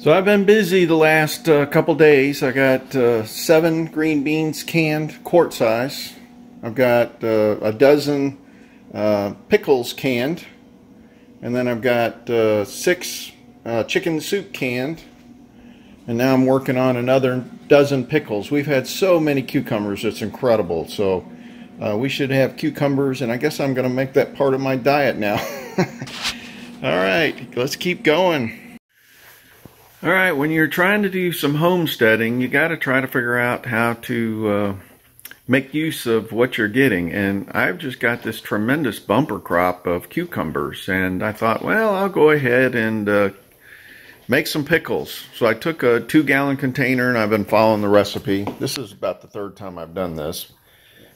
So I've been busy the last uh, couple days. I got uh, seven green beans canned quart size. I've got uh, a dozen uh, pickles canned. And then I've got uh, six uh, chicken soup canned. And now I'm working on another dozen pickles. We've had so many cucumbers, it's incredible. So we should have cucumbers, and I guess I'm going to make that part of my diet now. All right, let's keep going. All right, when you're trying to do some homesteading, you got to try to figure out how to uh, make use of what you're getting. And I've just got this tremendous bumper crop of cucumbers, and I thought, well, I'll go ahead and uh, make some pickles. So I took a two-gallon container, and I've been following the recipe. This is about the third time I've done this.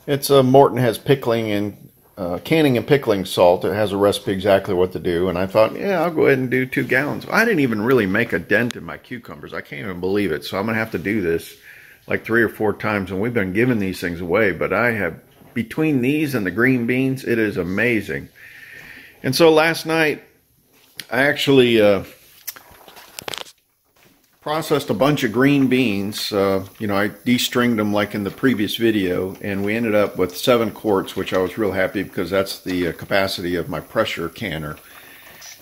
It's a uh, Morton has pickling and uh, canning and pickling salt. It has a recipe exactly what to do. And I thought, yeah, I'll go ahead and do two gallons. I didn't even really make a dent in my cucumbers. I can't even believe it. So I'm going to have to do this like three or four times. And we've been giving these things away. But I have, between these and the green beans, it is amazing. And so last night, I actually uh, processed a bunch of green beans. Uh, you know, I de-stringed them like in the previous video, and we ended up with seven quarts, which I was real happy because that's the uh, capacity of my pressure canner.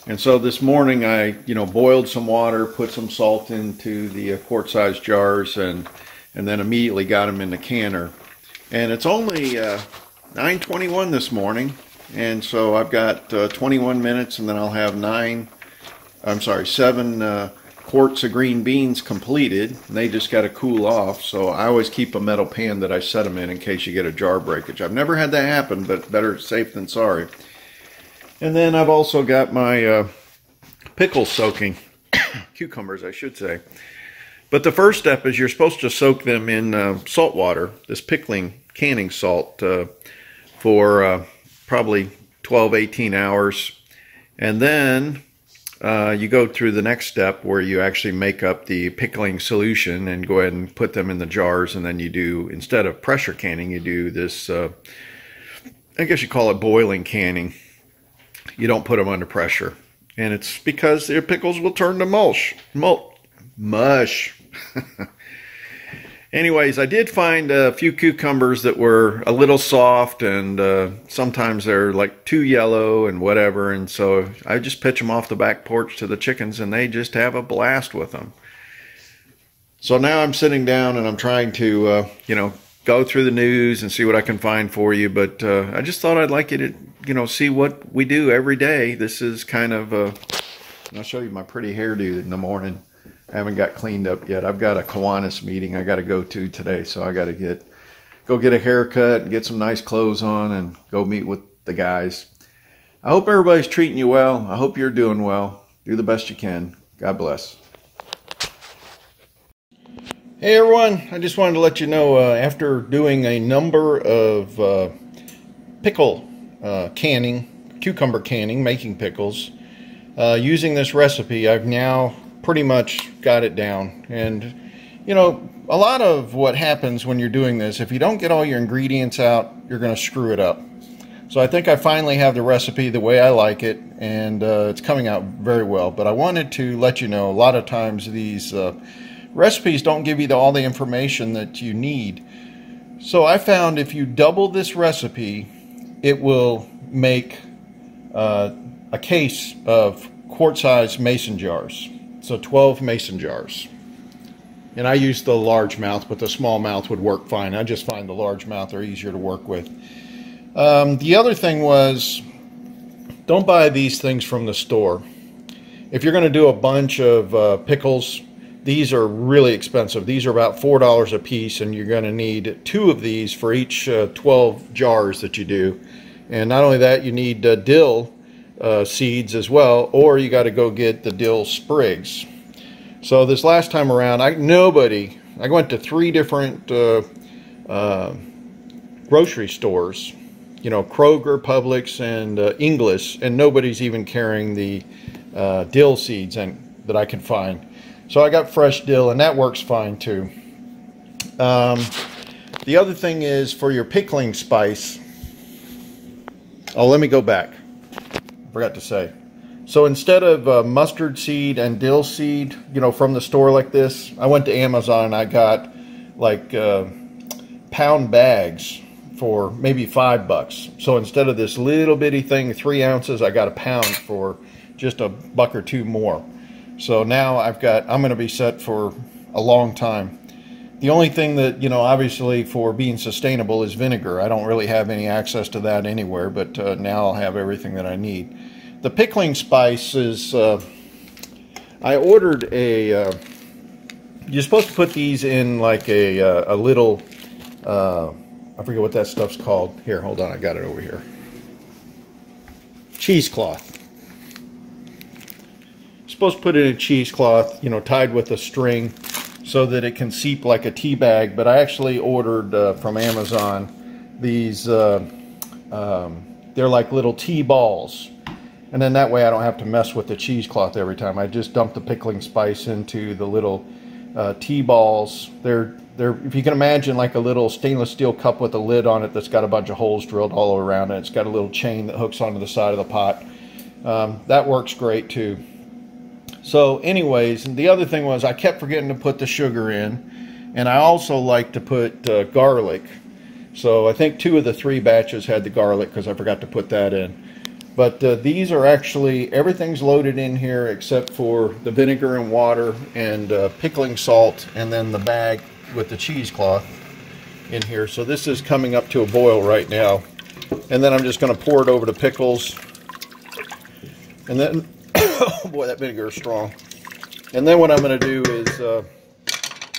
And so this morning I, you know, boiled some water, put some salt into the uh, quart-sized jars, and and then immediately got them in the canner. And it's only 9:21 uh, this morning, and so I've got uh, 21 minutes, and then I'll have nine. I'm sorry, seven uh, quarts of green beans completed and they just got to cool off so I always keep a metal pan that I set them in in case you get a jar breakage. I've never had that happen but better safe than sorry. And then I've also got my uh, pickle soaking cucumbers I should say. But the first step is you're supposed to soak them in uh, salt water this pickling canning salt uh, for uh, probably 12 18 hours. And then uh, you go through the next step where you actually make up the pickling solution and go ahead and put them in the jars and then you do instead of pressure canning you do this uh, I guess you call it boiling canning. You don't put them under pressure. And it's because their pickles will turn to mush Mul mush anyways, I did find a few cucumbers that were a little soft and uh, sometimes they're like too yellow and whatever. And so I just pitch them off the back porch to the chickens and they just have a blast with them. So now I'm sitting down and I'm trying to, uh, you know, go through the news and see what I can find for you. But uh, I just thought I'd like you to, you know, see what we do every day. This is kind of, uh, I'll show you my pretty hairdo in the morning. I haven't got cleaned up yet. I've got a Kiwanis meeting I got to go to today, so I got to get go get a haircut and get some nice clothes on and go meet with the guys. I hope everybody's treating you well. I hope you're doing well. Do the best you can. God bless. Hey everyone, I just wanted to let you know uh, after doing a number of uh, pickle uh, canning, cucumber canning, making pickles, uh, using this recipe, I've now pretty much got it down. And, you know, a lot of what happens when you're doing this, if you don't get all your ingredients out, you're going to screw it up. So I think I finally have the recipe the way I like it, and uh, it's coming out very well. But I wanted to let you know, a lot of times these uh, recipes don't give you the, all the information that you need. So I found if you double this recipe, it will make uh, a case of quart-sized mason jars. So 12 mason jars. And I use the large mouth, but the small mouth would work fine. I just find the large mouth are easier to work with. Um, the other thing was, don't buy these things from the store. If you're going to do a bunch of uh, pickles, these are really expensive. These are about $4 a piece, and you're going to need two of these for each uh, 12 jars that you do. And not only that, you need uh, dill uh, seeds as well, or you got to go get the dill sprigs. So this last time around, I nobody, I went to three different uh, uh, grocery stores, you know, Kroger, Publix, and uh, Ingles, and nobody's even carrying the uh, dill seeds and, that I can find. So I got fresh dill, and that works fine too. Um, the other thing is for your pickling spice. Oh, let me go back forgot to say. So instead of uh, mustard seed and dill seed, you know, from the store like this, I went to Amazon and I got like uh, pound bags for maybe five bucks. So instead of this little bitty thing, three ounces, I got a pound for just a buck or two more. So now I've got, I'm going to be set for a long time. The only thing that, you know, obviously for being sustainable is vinegar. I don't really have any access to that anywhere, but uh, now I'll have everything that I need. The pickling spice is, uh, I ordered a, uh, you're supposed to put these in like a, uh, a little, uh, I forget what that stuff's called. Here, hold on, I got it over here. Cheesecloth. Supposed to put it in a cheesecloth, you know, tied with a string so that it can seep like a tea bag. But I actually ordered uh, from Amazon these, uh, um, they're like little tea balls and then that way I don't have to mess with the cheesecloth every time. I just dump the pickling spice into the little uh, tea balls. They're, they're, if you can imagine like a little stainless steel cup with a lid on it that's got a bunch of holes drilled all around it. It's got a little chain that hooks onto the side of the pot. Um, that works great too. So anyways, the other thing was I kept forgetting to put the sugar in. And I also like to put uh, garlic. So I think two of the three batches had the garlic because I forgot to put that in. But uh, these are actually, everything's loaded in here except for the vinegar and water and uh, pickling salt and then the bag with the cheesecloth in here. So this is coming up to a boil right now. And then I'm just going to pour it over the pickles. And then, oh boy, that vinegar is strong. And then what I'm going to do is uh,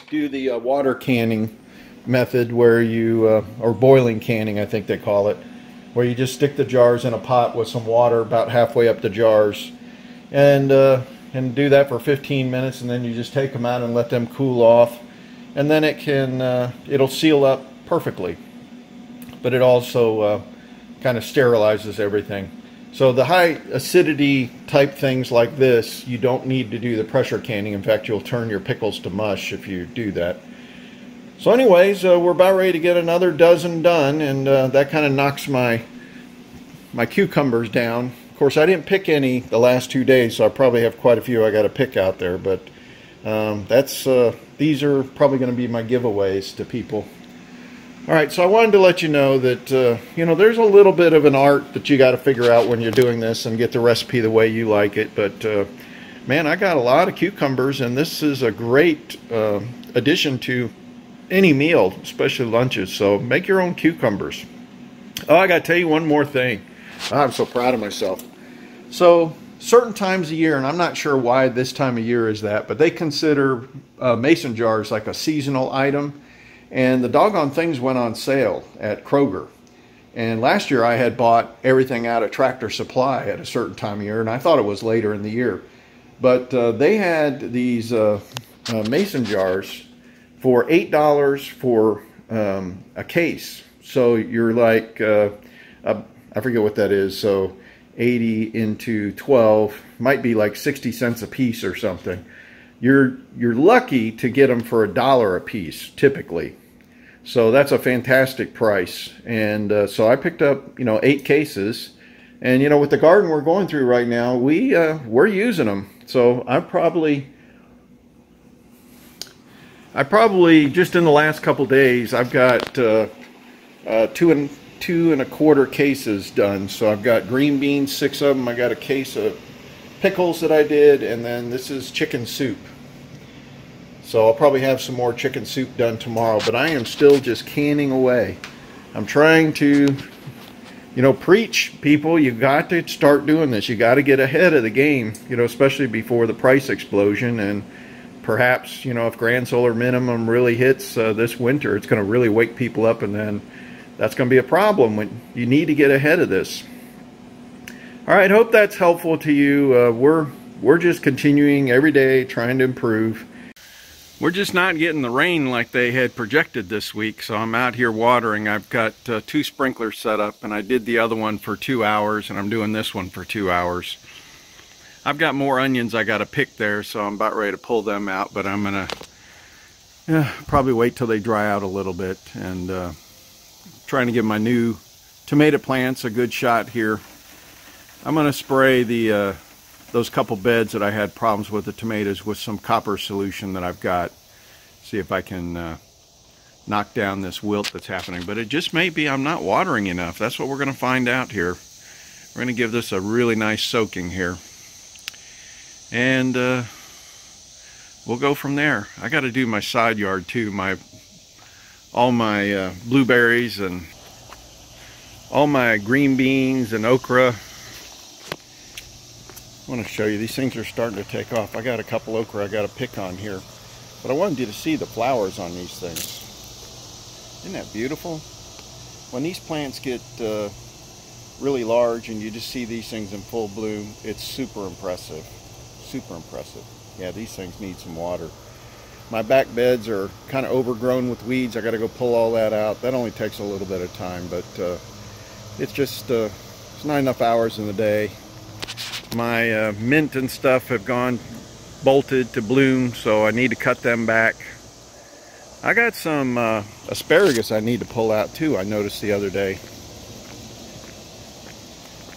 do the uh, water canning method where you, uh, or boiling canning I think they call it where you just stick the jars in a pot with some water about halfway up the jars. And uh, and do that for 15 minutes and then you just take them out and let them cool off. And then it can uh, it'll seal up perfectly. But it also uh, kind of sterilizes everything so the high acidity type things like this you don't need to do the pressure canning in fact you'll turn your pickles to mush if you do that so anyways, uh, we're about ready to get another dozen done, and uh, that kind of knocks my my cucumbers down. Of course, I didn't pick any the last two days, so I probably have quite a few I got to pick out there. But um, that's uh, these are probably going to be my giveaways to people. All right, so I wanted to let you know that uh, you know there's a little bit of an art that you got to figure out when you're doing this and get the recipe the way you like it. But uh, man, I got a lot of cucumbers, and this is a great uh, addition to any meal, especially lunches. So make your own cucumbers. Oh, I got to tell you one more thing. I'm so proud of myself. So certain times a year, and I'm not sure why this time of year is that, but they consider uh, mason jars like a seasonal item. And the doggone things went on sale at Kroger. And last year I had bought everything out of Tractor Supply at a certain time of year, and I thought it was later in the year. But uh, they had these uh, uh mason jars for eight dollars for um, a case. So you're like, uh, I forget what that is. So 80 into 12 might be like 60 cents a piece or something. You're you're lucky to get them for a dollar a piece typically. So that's a fantastic price. And uh, so I picked up you know eight cases. And you know with the garden we're going through right now, we uh, we're using them. So I probably I probably, just in the last couple days, I've got uh, uh, two and two and a quarter cases done. So I've got green beans, six of them. I got a case of pickles that I did, and then this is chicken soup. So I'll probably have some more chicken soup done tomorrow, but I am still just canning away. I'm trying to, you know, preach people, you got to start doing this. You got to get ahead of the game, you know, especially before the price explosion and perhaps, you know, if grand solar minimum really hits uh, this winter, it's going to really wake people up and then that's going to be a problem. When You need to get ahead of this. All right, hope that's helpful to you. Uh, we're, we're just continuing every day trying to improve. We're just not getting the rain like they had projected this week, so I'm out here watering. I've got uh, two sprinklers set up, and I did the other one for two hours, and I'm doing this one for two hours. I've got more onions I got to pick there, so I'm about ready to pull them out, but I'm going to yeah, probably wait till they dry out a little bit and uh, trying to give my new tomato plants a good shot here. I'm going to spray the uh, those couple beds that I had problems with the tomatoes with some copper solution that I've got. See if I can uh, knock down this wilt that's happening. But it just may be I'm not watering enough. That's what we're going to find out here. We're going to give this a really nice soaking here. And uh, we'll go from there. I got to do my side yard too. My all my uh, blueberries and all my green beans and okra. I want to show you, these things are starting to take off. I got a couple okra I got to pick on here. But I wanted you to see the flowers on these things. Isn't that beautiful? When these plants get uh, really large and you just see these things in full bloom, it's super impressive. Super impressive. Yeah, these things need some water. My back beds are kind of overgrown with weeds. I got to go pull all that out. That only takes a little bit of time, but uh, it's just uh, it's not enough hours in the day. My uh, mint and stuff have gone bolted to bloom, so I need to cut them back. I got some uh, asparagus I need to pull out too, I noticed the other day.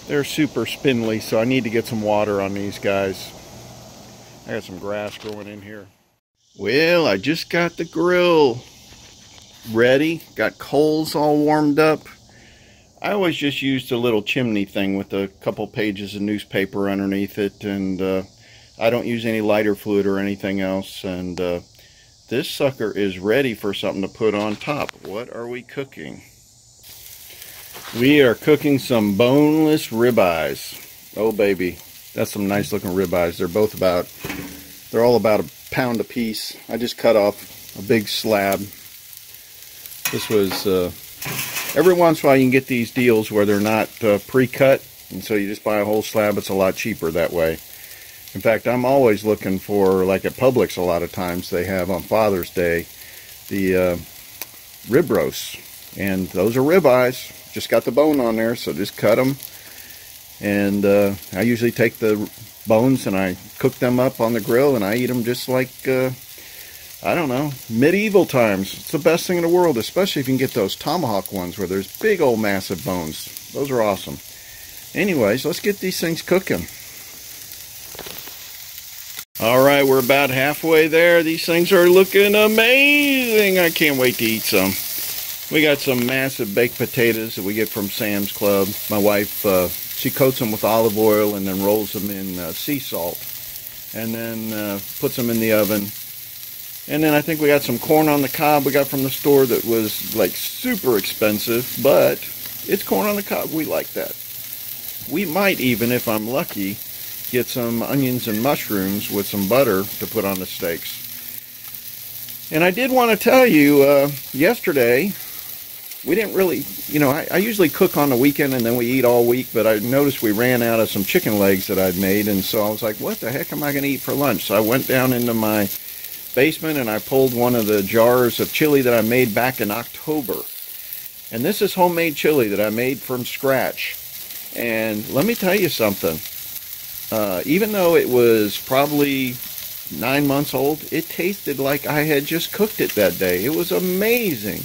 They're super spindly, so I need to get some water on these guys. I got some grass growing in here. Well, I just got the grill ready. Got coals all warmed up. I always just used a little chimney thing with a couple pages of newspaper underneath it. And uh, I don't use any lighter fluid or anything else. And uh, this sucker is ready for something to put on top. What are we cooking? We are cooking some boneless ribeyes. Oh, baby. That's some nice looking ribeyes. They're both about, they're all about a pound a piece. I just cut off a big slab. This was, uh, every once in a while you can get these deals where they're not uh, pre-cut, and so you just buy a whole slab. It's a lot cheaper that way. In fact, I'm always looking for, like at Publix a lot of times, they have on Father's Day, the uh, rib roasts. And those are ribeyes. Just got the bone on there, so just cut them. And uh, I usually take the bones and I cook them up on the grill and I eat them just like, uh, I don't know, medieval times. It's the best thing in the world, especially if you can get those tomahawk ones where there's big old massive bones. Those are awesome. Anyways, let's get these things cooking. All right, we're about halfway there. These things are looking amazing. I can't wait to eat some. We got some massive baked potatoes that we get from Sam's Club. My wife uh, she coats them with olive oil and then rolls them in uh, sea salt and then uh, puts them in the oven. And then I think we got some corn on the cob we got from the store that was like super expensive, but it's corn on the cob. We like that. We might even, if I'm lucky, get some onions and mushrooms with some butter to put on the steaks. And I did want to tell you, uh, yesterday we didn't really, you know, I, I, usually cook on the weekend and then we eat all week, but I noticed we ran out of some chicken legs that I'd made, and so I was like, what the heck am I going to eat for lunch? So I went down into my basement and I pulled one of the jars of chili that I made back in October. And this is homemade chili that I made from scratch. And let me tell you something. Uh, even though it was probably nine months old, it tasted like I had just cooked it that day. It was amazing.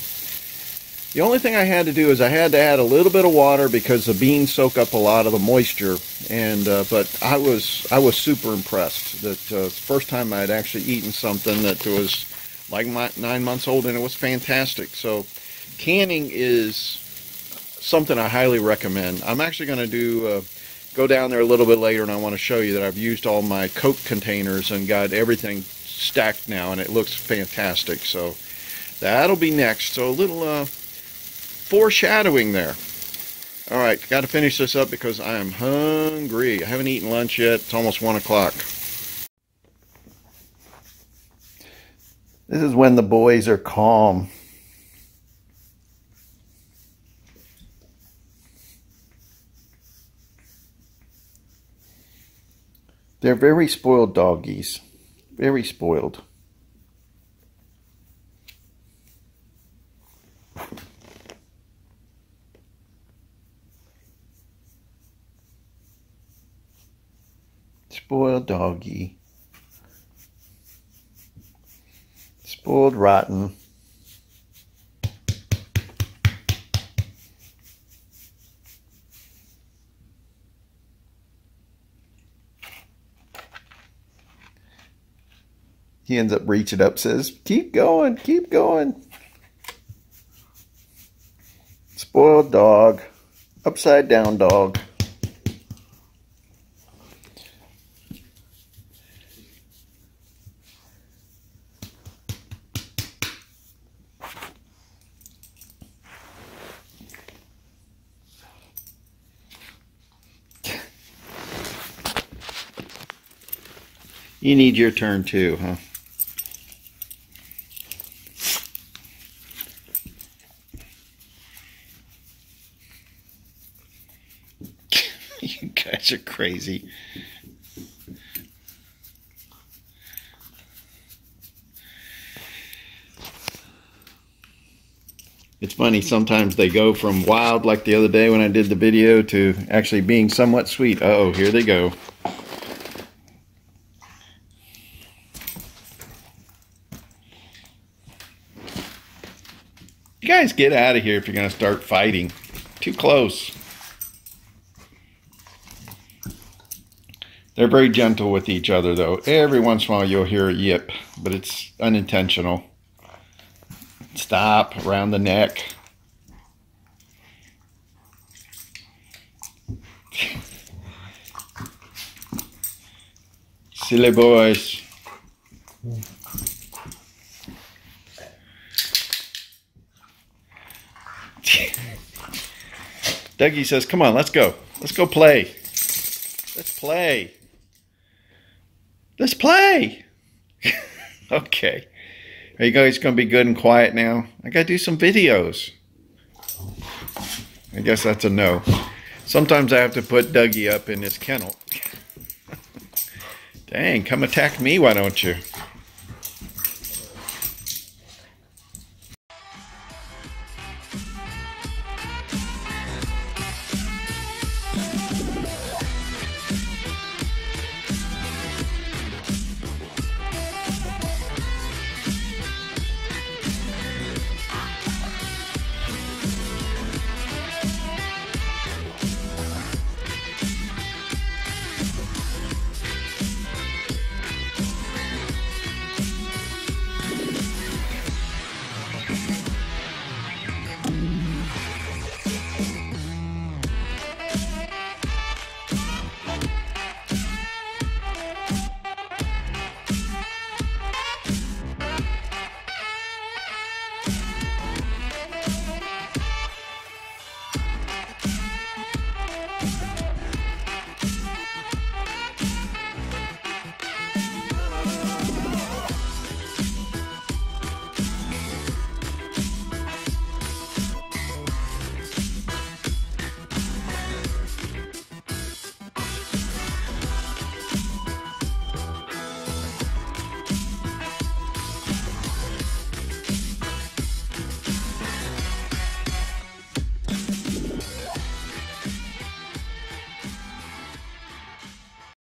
The only thing I had to do is I had to add a little bit of water because the beans soak up a lot of the moisture. And uh, but I was I was super impressed that uh, first time I had actually eaten something that was like my, nine months old, and it was fantastic. So canning is something I highly recommend. I'm actually going to do uh, go down there a little bit later, and I want to show you that I've used all my Coke containers and got everything stacked now, and it looks fantastic. So that'll be next. So a little uh, foreshadowing there. All right, got to finish this up because I am hungry. I haven't eaten lunch yet. It's almost 1 o'clock. This is when the boys are calm. They're very spoiled doggies. Very spoiled. Spoiled rotten. He ends up reaching up, says, keep going, keep going. Spoiled dog, upside down dog. You need your turn too, huh? you guys are crazy. It's funny, sometimes they go from wild, like the other day when I did the video, to actually being somewhat sweet. Uh oh here they go. Guys get out of here if you're going to start fighting. Too close. They're very gentle with each other, though. Every once in a while you'll hear a yip, but it's unintentional. Stop around the neck. Silly boys. Dougie says, come on, let's go. Let's go play. Let's play. Let's play. okay. Are you guys going to be good and quiet now? I got to do some videos. I guess that's a no. Sometimes I have to put Dougie up in his kennel. Dang, come attack me, why don't you?